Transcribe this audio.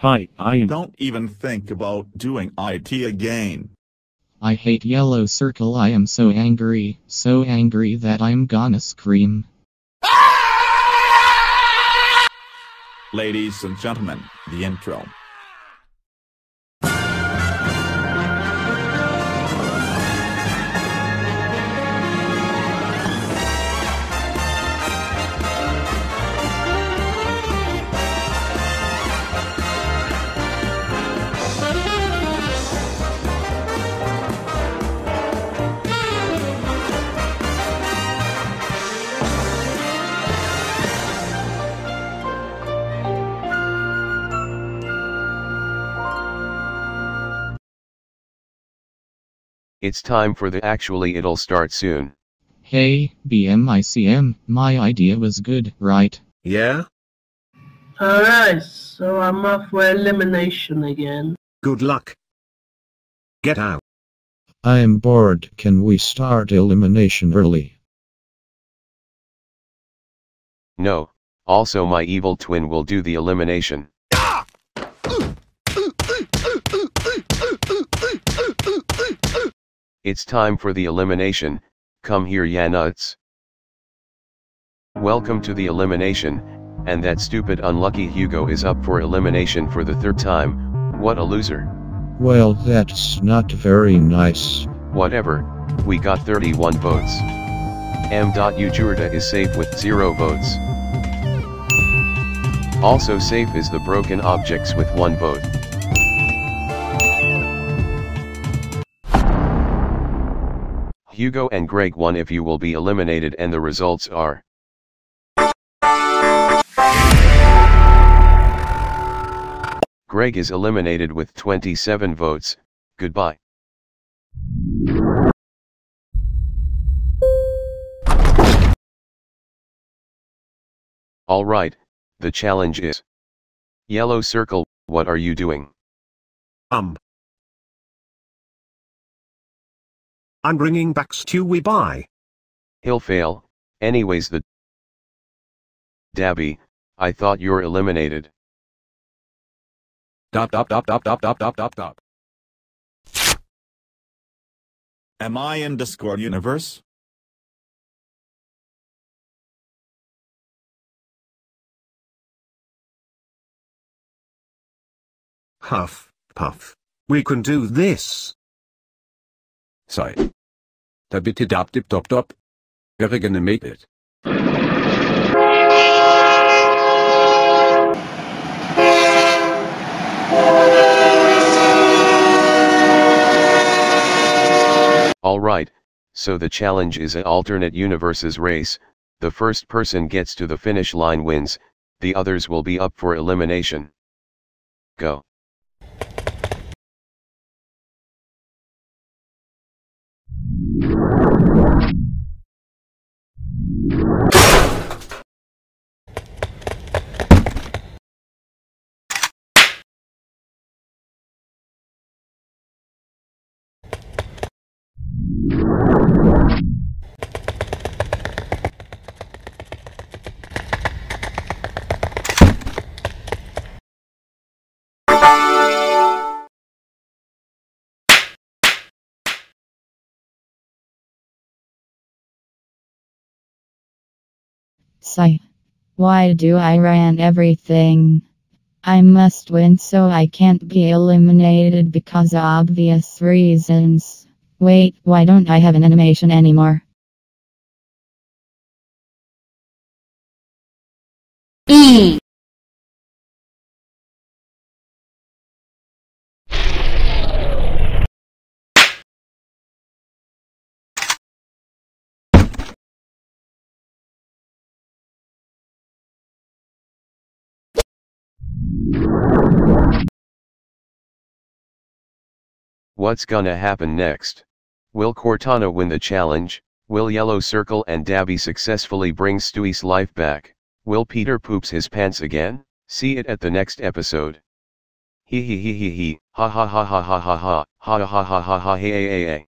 Hi, I. Don't even think about doing IT again. I hate Yellow Circle. I am so angry, so angry that I'm gonna scream. Ladies and gentlemen, the intro. It's time for the actually it'll start soon. Hey, BMICM, my idea was good, right? Yeah? Alright, so I'm up for elimination again. Good luck. Get out. I'm bored. Can we start elimination early? No, also my evil twin will do the elimination. It's time for the elimination, come here ya nuts. Welcome to the elimination, and that stupid unlucky Hugo is up for elimination for the third time, what a loser. Well, that's not very nice. Whatever, we got 31 votes. M. Ujurda is safe with 0 votes. Also safe is the broken objects with 1 vote. Hugo and Greg won if you will be eliminated and the results are. Greg is eliminated with 27 votes, goodbye. Alright, the challenge is. Yellow circle, what are you doing? Um. I'm bringing back Stewie by. He'll fail, anyways the Dabby, I thought you're eliminated. Dop dop dop dop dop dop dop dop dop. Am I in Discord universe? Huff, puff. We can do this. Sorry. Da bitte dab dip dop dop. Alright, so the challenge is an alternate universes race, the first person gets to the finish line wins, the others will be up for elimination. Go. Sigh. Why do I ran everything? I must win so I can't be eliminated because of obvious reasons. Wait, why don't I have an animation anymore? E. What's gonna happen next? Will Cortana win the challenge? Will Yellow Circle and Dabby successfully bring Stewie's life back? Will Peter poops his pants again? See it at the next episode. Hee hee hee hee hee, ha ha ha ha ha ha ha, ha ha ha ha ha hey hey hey hey.